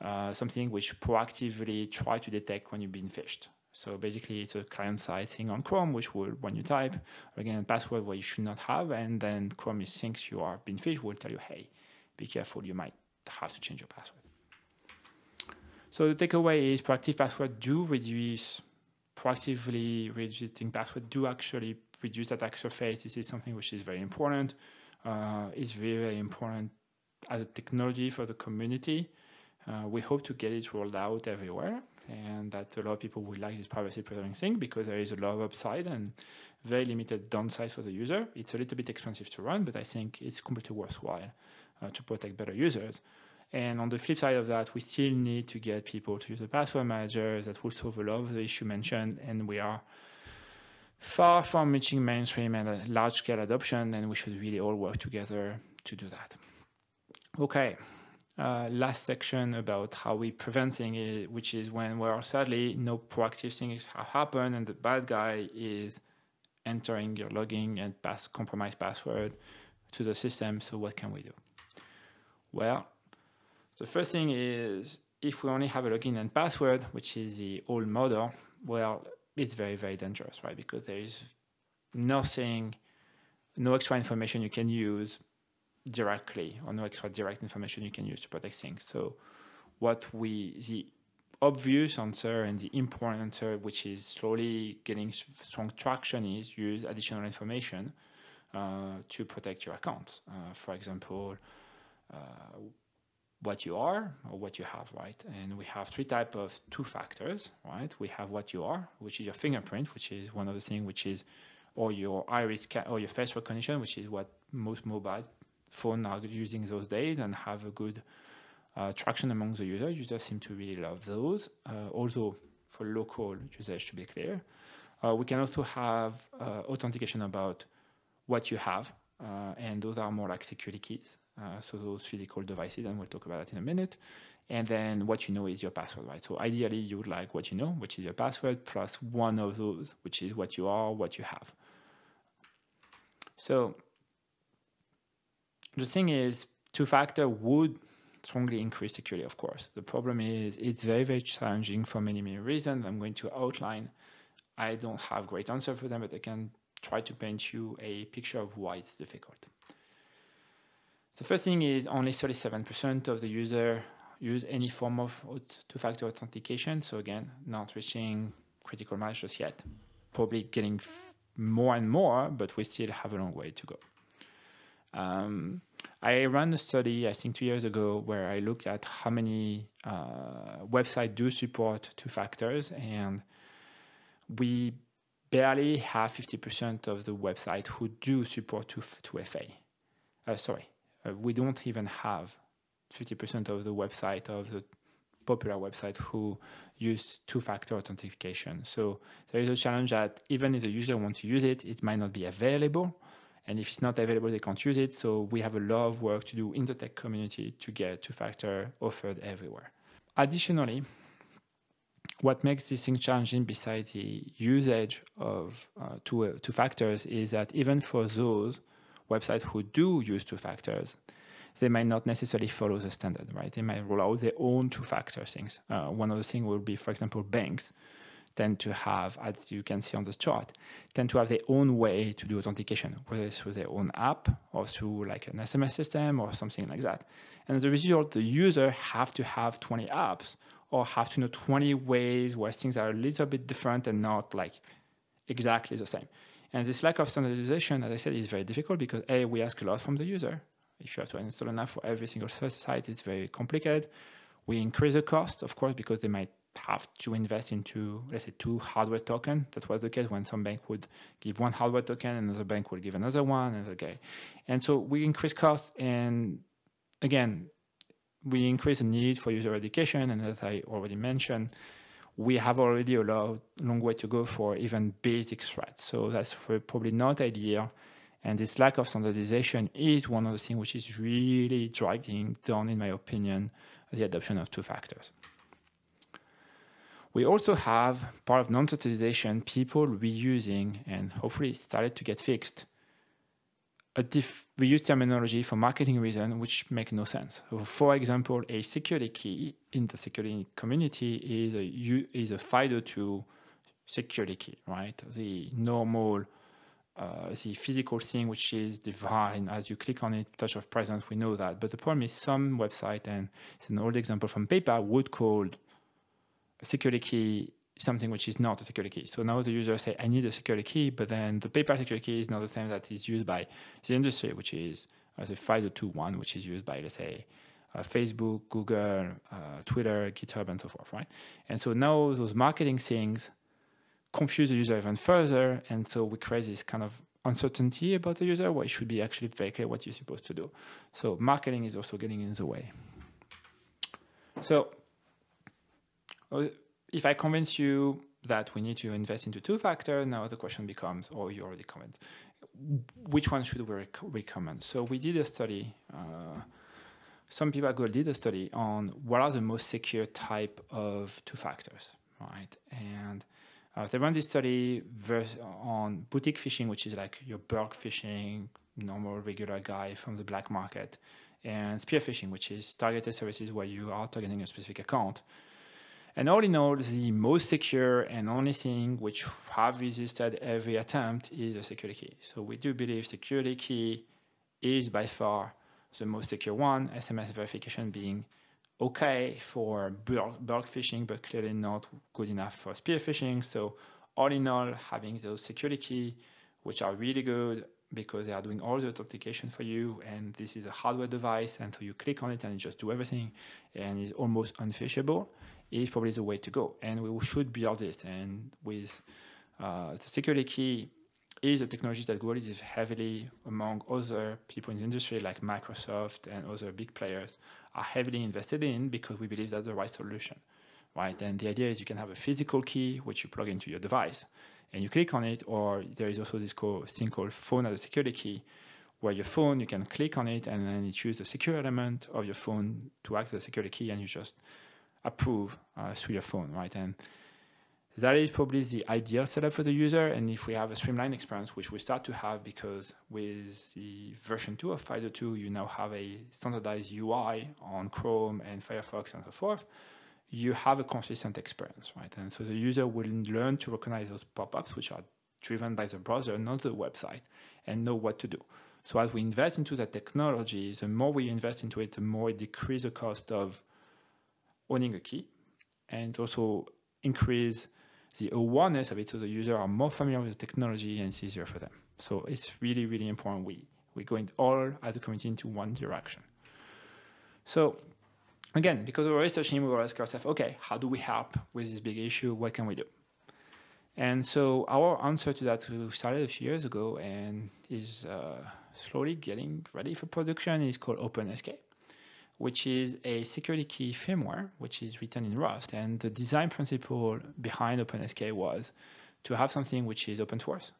uh, something which proactively try to detect when you've been phished. So basically, it's a client-side thing on Chrome, which will, when you type, again, a password where you should not have, and then Chrome is thinks you are being phished, will tell you, hey, be careful, you might have to change your password. So the takeaway is proactive password do reduce, proactively reducing password do actually reduce attack surface. This is something which is very important. Uh, it's very, very important as a technology for the community. Uh, we hope to get it rolled out everywhere and that a lot of people will like this privacy preserving thing because there is a lot of upside and very limited downside for the user. It's a little bit expensive to run, but I think it's completely worthwhile uh, to protect better users. And on the flip side of that, we still need to get people to use a password manager that will solve a lot of the issue mentioned, and we are far from reaching mainstream and a large-scale adoption, and we should really all work together to do that. Okay, uh, last section about how we preventing it, which is when where sadly no proactive things have happened and the bad guy is entering your login and pass compromised password to the system. So what can we do? Well, the first thing is if we only have a login and password, which is the old model, well, it's very, very dangerous, right? Because there is nothing, no extra information you can use directly or no extra direct information you can use to protect things. So what we, the obvious answer and the important answer, which is slowly getting strong traction is use additional information uh, to protect your account. Uh, for example, uh, what you are or what you have, right? And we have three type of two factors, right? We have what you are, which is your fingerprint, which is one of the things which is or your iris or your face recognition, which is what most mobile phones are using those days and have a good uh, traction among the users. Users seem to really love those. Uh, also for local usage, to be clear. Uh, we can also have uh, authentication about what you have, uh, and those are more like security keys. Uh, so those physical devices, and we'll talk about that in a minute. And then what you know is your password, right? So ideally, you would like what you know, which is your password, plus one of those, which is what you are, what you have. So the thing is, two-factor would strongly increase security, of course. The problem is it's very, very challenging for many, many reasons. I'm going to outline. I don't have great answer for them, but I can try to paint you a picture of why it's difficult. The first thing is only 37% of the user use any form of two-factor authentication. So again, not reaching critical mass just yet. Probably getting more and more, but we still have a long way to go. Um, I ran a study, I think two years ago, where I looked at how many uh, websites do support two factors, and we barely have 50% of the website who do support 2, 2FA. Uh, sorry, uh, we don't even have 50% of the website of the popular website who use two-factor authentication. So there is a challenge that even if the user wants to use it, it might not be available. And if it's not available, they can't use it. So we have a lot of work to do in the tech community to get two-factor offered everywhere. Additionally, what makes this thing challenging besides the usage of uh, two, uh, two factors is that even for those websites who do use two factors, they might not necessarily follow the standard, right? They might roll out their own two-factor things. Uh, one of the things will be, for example, banks tend to have, as you can see on the chart, tend to have their own way to do authentication, whether it's through their own app or through like an SMS system or something like that. And as a result, the user have to have 20 apps or have to know 20 ways where things are a little bit different and not like exactly the same. And this lack of standardization, as I said, is very difficult because A, we ask a lot from the user. If you have to install an app for every single site, it's very complicated. We increase the cost, of course, because they might have to invest into, let's say, two hardware token. That was the case when some bank would give one hardware token, and another bank would give another one, and okay. And so we increase cost, and again, we increase the need for user education, and as I already mentioned, we have already a long, long way to go for even basic threats. So that's probably not ideal. And this lack of standardization is one of the things which is really dragging down, in my opinion, the adoption of two factors. We also have part of non-standardization, people reusing, and hopefully it started to get fixed, diff we use terminology for marketing reasons which make no sense. So for example, a security key in the security community is a is a FIDO2 security key, right? The normal uh, the physical thing which is divine as you click on it, touch of presence, we know that. But the problem is some website, and it's an old example from PayPal, would call a security key something which is not a security key. So now the user say, I need a security key, but then the PayPal security key is not the same that is used by the industry, which is as a FIDO2 which is used by, let's say, uh, Facebook, Google, uh, Twitter, GitHub, and so forth, right? And so now those marketing things confuse the user even further. And so we create this kind of uncertainty about the user where it should be actually very clear what you're supposed to do. So marketing is also getting in the way. So uh, if I convince you that we need to invest into two factor, now the question becomes, or you already comment, which one should we rec recommend? So we did a study, uh, some people did a study on what are the most secure type of two factors, right? And uh, they ran this study on boutique phishing, which is like your bulk phishing, normal regular guy from the black market, and spear phishing, which is targeted services where you are targeting a specific account. And all in all, the most secure and only thing which have resisted every attempt is a security key. So we do believe security key is by far the most secure one, SMS verification being okay for bulk, phishing, but clearly not good enough for spear phishing. So all in all, having those security key, which are really good because they are doing all the authentication for you, and this is a hardware device, and so you click on it and it just do everything, and it's almost unphishable, is probably the way to go. And we should build this. And with uh, the security key, is a technology that Google is heavily among other people in the industry like Microsoft and other big players are heavily invested in because we believe that's the right solution, right? And the idea is you can have a physical key which you plug into your device and you click on it, or there is also this thing called phone as a security key, where your phone, you can click on it and then it chooses the secure element of your phone to act as a security key and you just approve uh, through your phone, right? And that is probably the ideal setup for the user. And if we have a streamlined experience, which we start to have because with the version 2 of FIDO2, you now have a standardized UI on Chrome and Firefox and so forth, you have a consistent experience, right? And so the user will learn to recognize those pop-ups, which are driven by the browser, not the website, and know what to do. So as we invest into that technology, the more we invest into it, the more it decreases the cost of owning a key and also increase the awareness of it so the user are more familiar with the technology and it's easier for them. So it's really, really important we, we go in all as a community into one direction. So again, because we're researching, we will ask ourselves, okay, how do we help with this big issue? What can we do? And so our answer to that we started a few years ago and is uh, slowly getting ready for production is called OpenSK which is a security key firmware, which is written in Rust. And the design principle behind OpenSK was to have something which is open source,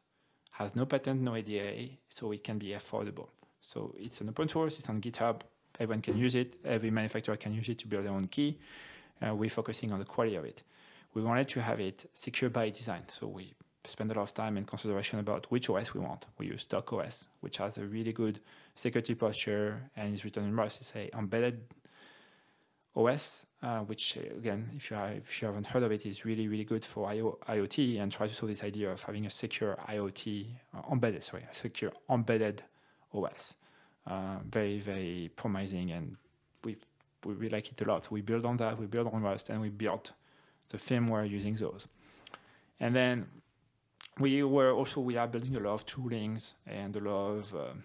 has no patent, no NDA, so it can be affordable. So it's an open source, it's on GitHub, everyone can use it, every manufacturer can use it to build their own key. Uh, we're focusing on the quality of it. We wanted to have it secure by design, so we spend a lot of time and consideration about which OS we want. We use Tock OS, which has a really good security posture and is written in Rust. It's a embedded OS, uh, which again, if you, if you haven't heard of it, is really, really good for IO, IoT and tries to solve this idea of having a secure IoT, uh, embedded, sorry, a secure embedded OS. Uh, very, very promising and we we like it a lot. We build on that, we build on Rust, and we built the firmware using those. And then we were also we are building a lot of toolings and a lot of um,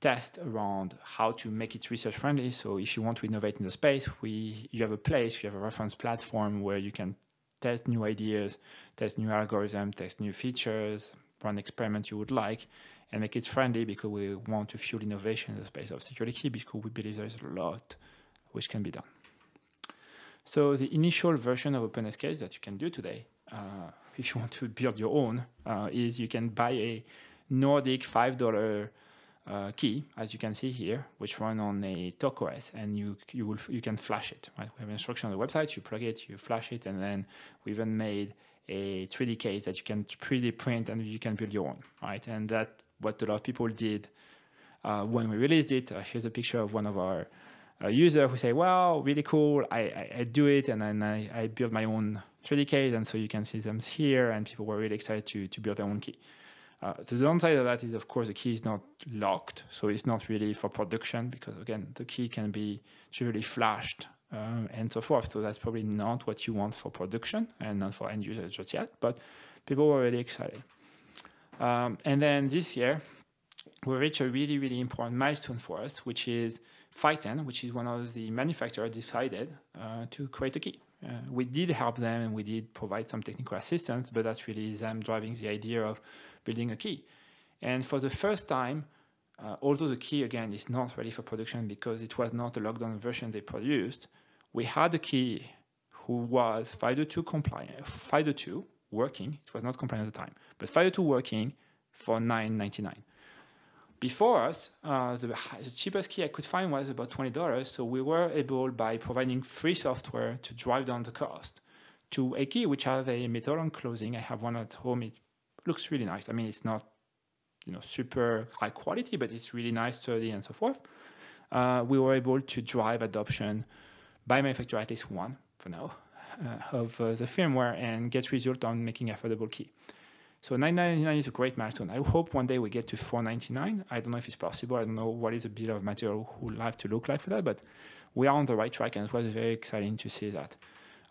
tests around how to make it research friendly. So if you want to innovate in the space, we you have a place, you have a reference platform where you can test new ideas, test new algorithms, test new features, run experiments you would like, and make it friendly because we want to fuel innovation in the space of security because we believe there is a lot which can be done. So the initial version of OpenSK that you can do today uh, if you want to build your own, uh, is you can buy a Nordic $5 uh, key, as you can see here, which run on a TockOS, and you you will you can flash it. Right? We have instruction on the website. You plug it, you flash it, and then we even made a 3D case that you can 3D print and you can build your own. Right? And that what a lot of people did uh, when we released it. Uh, here's a picture of one of our uh, users who say, "Wow, really cool! I, I, I do it, and then I, I build my own 3D keys, and so you can see them here, and people were really excited to, to build their own key. Uh, the downside of that is, of course, the key is not locked, so it's not really for production because, again, the key can be trivially flashed um, and so forth. So that's probably not what you want for production and not for end users just yet, but people were really excited. Um, and then this year, we reached a really, really important milestone for us, which is Feitian, which is one of the manufacturers, decided uh, to create a key. Uh, we did help them and we did provide some technical assistance, but that's really them driving the idea of building a key. And for the first time, uh, although the key again is not ready for production because it was not a lockdown version they produced, we had a key who was FIDO2 compliant, FIDO2 working. It was not compliant at the time, but FIDO2 working for 9.99. Before us, uh, the, the, cheapest key I could find was about $20. So we were able, by providing free software, to drive down the cost to a key which has a metal enclosing. I have one at home. It looks really nice. I mean, it's not you know super high quality, but it's really nice, sturdy, and so forth. Uh, we were able to drive adoption by manufacturer, at least one for now, uh, of uh, the firmware and get result on making affordable key. So 999 is a great milestone. I hope one day we get to 499. I don't know if it's possible. I don't know what is a bill of material would have to look like for that, but we are on the right track, and it was very exciting to see that.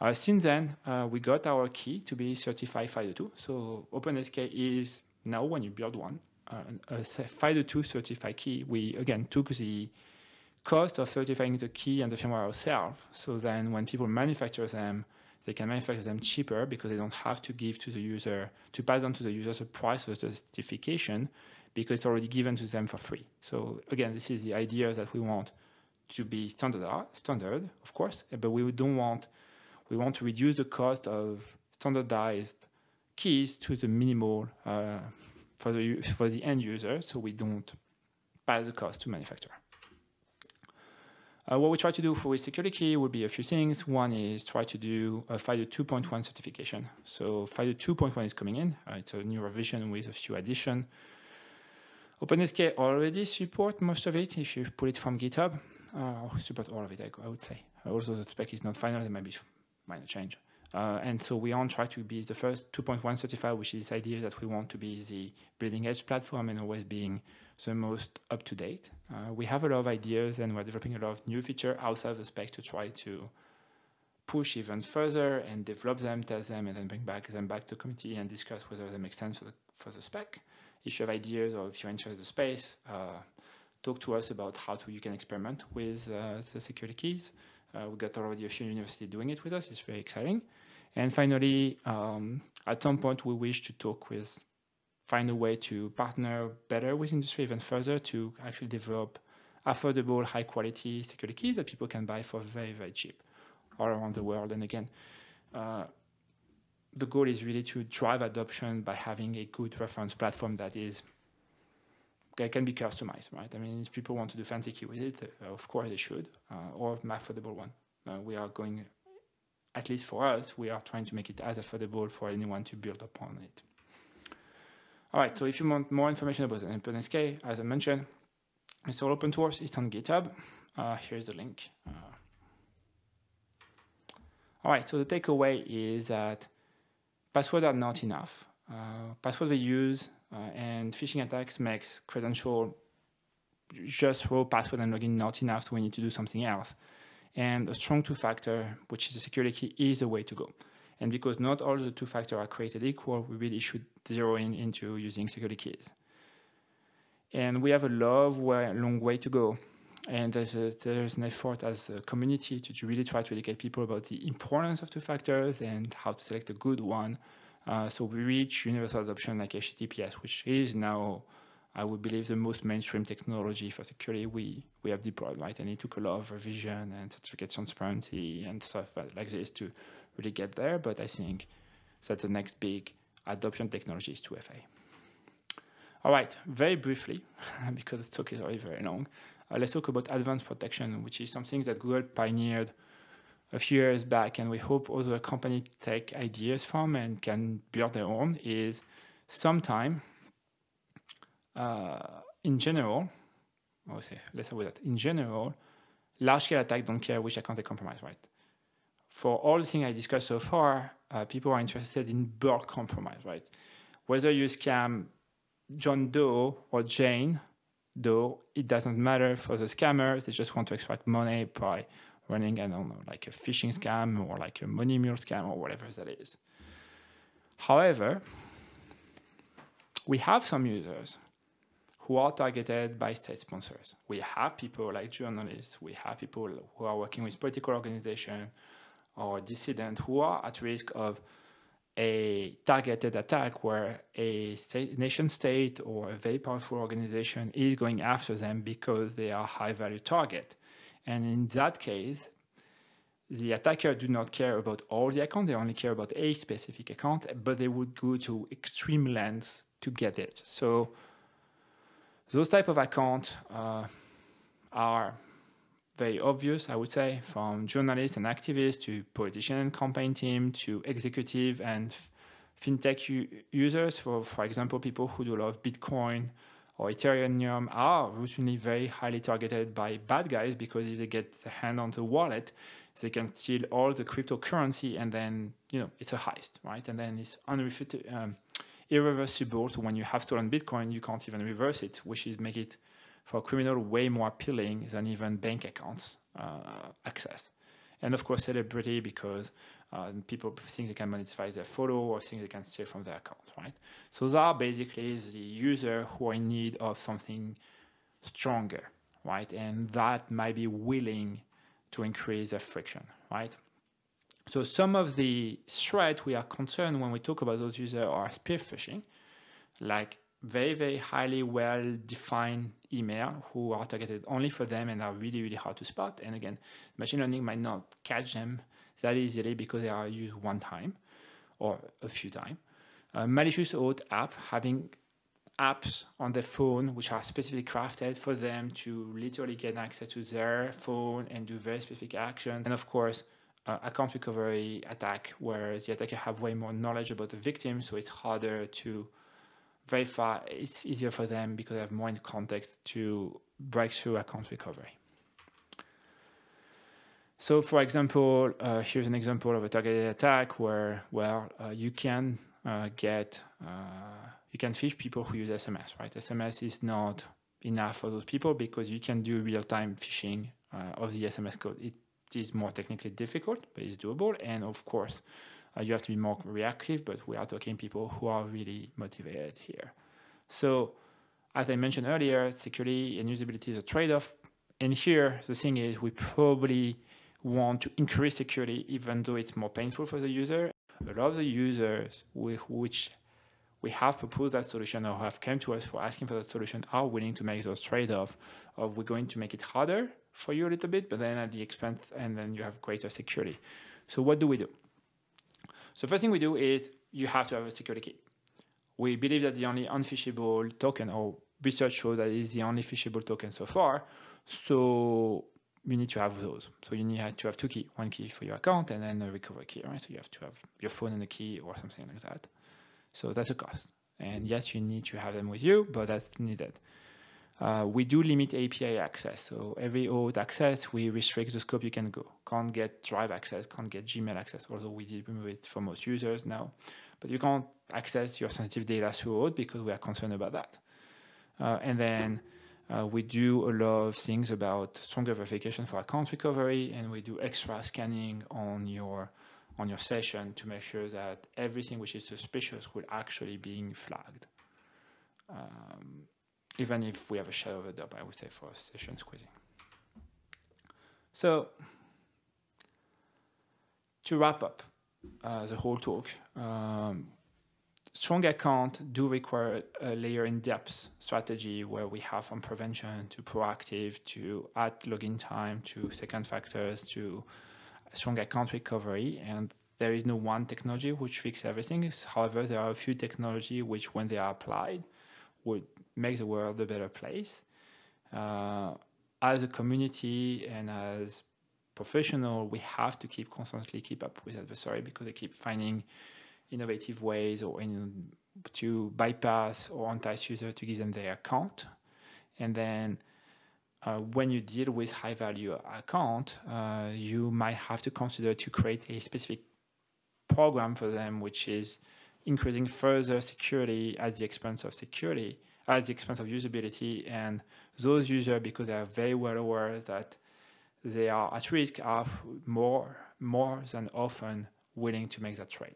Uh, since then, uh, we got our key to be certified FIDO2. So OpenSK is now when you build one, uh, a FIDO2 certified key. We again took the cost of certifying the key and the firmware ourselves. So then when people manufacture them, they can manufacture them cheaper because they don't have to give to the user, to pass on to the user the price of the certification because it's already given to them for free. So again, this is the idea that we want to be standard, standard of course, but we don't want, we want to reduce the cost of standardized keys to the minimal uh, for the for the end user, so we don't pass the cost to manufacturer. Uh, what we try to do for security key would be a few things. One is try to do a FIDO 2.1 certification. So FIDO 2.1 is coming in. Uh, it's a new revision with a few additions. OpenSK already support most of it if you pull it from GitHub. Uh, support all of it, I, I would say. Also, the spec is not final. There might be minor change. Uh, and so we on track to be the first 2.1 certified, which is the idea that we want to be the bleeding edge platform and always being the most up to date. Uh, we have a lot of ideas and we're developing a lot of new features outside of the spec to try to push even further and develop them, test them, and then bring back them back to committee and discuss whether they make sense for the, for the spec. If you have ideas or if you're interested in the space, uh, talk to us about how to, you can experiment with uh, the security keys. Uh, we got already a few universities doing it with us. It's very exciting. And finally, um, at some point, we wish to talk with, find a way to partner better with industry even further to actually develop affordable, high quality security keys that people can buy for very, very cheap all around the world. And again, uh, the goal is really to drive adoption by having a good reference platform that is that can be customized, right? I mean, if people want to do fancy key with it, uh, of course they should, uh, or an affordable one. Uh, we are going at least for us, we are trying to make it as affordable for anyone to build upon it. All right, so if you want more information about OpenSK, as I mentioned, it's all open source, it's on GitHub. Uh, here's the link. Uh, all right, so the takeaway is that passwords are not enough. Uh, password we use uh, and phishing attacks makes credential just raw password and login not enough, so we need to do something else. And a strong two-factor, which is a security key, is the way to go. And because not all the two-factor are created equal, we really should zero in into using security keys. And we have a long way, long way to go. And there's, a, there's an effort as a community to, really try to educate people about the importance of two factors and how to select a good one. Uh, so we reach universal adoption like HTTPS, which is now I would believe the most mainstream technology for security we, we have deployed, right? And it took a lot of revision and certificate transparency and stuff like this to really get there. But I think that the next big adoption technology is 2FA. All right, very briefly, because the talk is already very long, uh, let's talk about advanced protection, which is something that Google pioneered a few years back, and we hope other companies take ideas from and can build their own, is sometime uh, in general, I would say, let's start with that. In general, large-scale attacks don't care which account they compromise, right? For all the things I discussed so far, uh, people are interested in bulk compromise, right? Whether you scam John Doe or Jane Doe, it doesn't matter for the scammers. They just want to extract money by running, I don't know, like a phishing scam or like a money mule scam or whatever that is. However, we have some users who are targeted by state sponsors. We have people like journalists, we have people who are working with political organizations or dissidents who are at risk of a targeted attack where a state, nation state or a very powerful organization is going after them because they are high value target. And in that case, the attacker do not care about all the account, they only care about a specific account, but they would go to extreme lengths to get it. So those type of accounts uh, are very obvious, I would say, from journalists and activists to politician and campaign team to executive and fintech users. For, for example, people who do a lot of Bitcoin or Ethereum are routinely very highly targeted by bad guys because if they get their hand on the wallet, they can steal all the cryptocurrency and then, you know, it's a heist, right? And then it's unrefuted, um, irreversible. So when you have stolen Bitcoin, you can't even reverse it, which is make it for criminal way more appealing than even bank accounts uh, access. And of course, celebrity because uh, people think they can monetize their photo or think they can steal from their account, right? So those are basically the user who are in need of something stronger, right? And that might be willing to increase their friction, right? So some of the threats we are concerned when we talk about those users are spear phishing, like very, very highly well-defined email who are targeted only for them and are really, really hard to spot. And again, machine learning might not catch them that easily because they are used one time or a few times. Uh, malicious auth app having apps on the phone which are specifically crafted for them to literally get access to their phone and do very specific actions. And of course, uh, account recovery attack where the attacker have way more knowledge about the victim, so it's harder to verify. It's easier for them because they have more in context to break through account recovery. So for example, uh, here's an example of a targeted attack where, well, uh, you can uh, get, uh, you can phish people who use SMS, right? SMS is not enough for those people because you can do real-time phishing uh, of the SMS code. It is more technically difficult, but it's doable. And of course, Uh, you have to be more reactive, but we are talking people who are really motivated here. So as I mentioned earlier, security and usability is a trade-off. And here, the thing is we probably want to increase security even though it's more painful for the user. A lot of the users with which we have proposed that solution or have come to us for asking for that solution are willing to make those trade-offs of we're going to make it harder for you a little bit, but then at the expense, and then you have greater security. So what do we do? So first thing we do is you have to have a security key. We believe that the only unphishable token, or research shows that is the only phishable token so far. So you need to have those. So you need to have two keys, one key for your account and then a recovery key, right? So you have to have your phone and a key or something like that. So that's a cost. And yes, you need to have them with you, but that's needed. Uh, we do limit API access. So every OAuth access, we restrict the scope you can go. Can't get Drive access, can't get Gmail access, although we did remove it for most users now. But you can't access your sensitive data through OAuth because we are concerned about that. Uh, and then uh, we do a lot of things about stronger verification for account recovery, and we do extra scanning on your on your session to make sure that everything which is suspicious will actually being flagged. Um, even if we have a shadow of a doubt, I would say for session squeezing. So to wrap up uh, the whole talk, um, strong account do require a layer in depth strategy where we have from prevention to proactive to add login time to second factors to strong account recovery and there is no one technology which fixes everything. However, there are a few technology which when they are applied would make the world a better place. Uh, as a community and as professional, we have to keep constantly keep up with adversary because they keep finding innovative ways or in, to bypass or entice user to give them their account. And then uh, when you deal with high value account, uh, you might have to consider to create a specific program for them, which is increasing further security at the expense of security, at the expense of usability. And those users, because they are very well aware that they are at risk, are more, more than often willing to make that trade.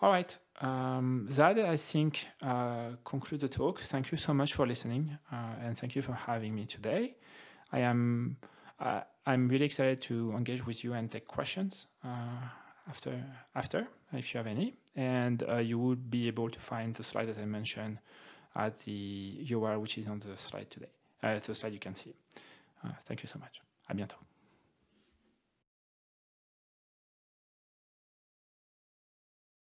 All right, um, that I think uh, concludes the talk. Thank you so much for listening, uh, and thank you for having me today. I am uh, I'm really excited to engage with you and take questions uh, after after if you have any, and uh, you will be able to find the slide that I mentioned at the URL which is on the slide today. Uh, the slide you can see. thank you so much. À bientôt.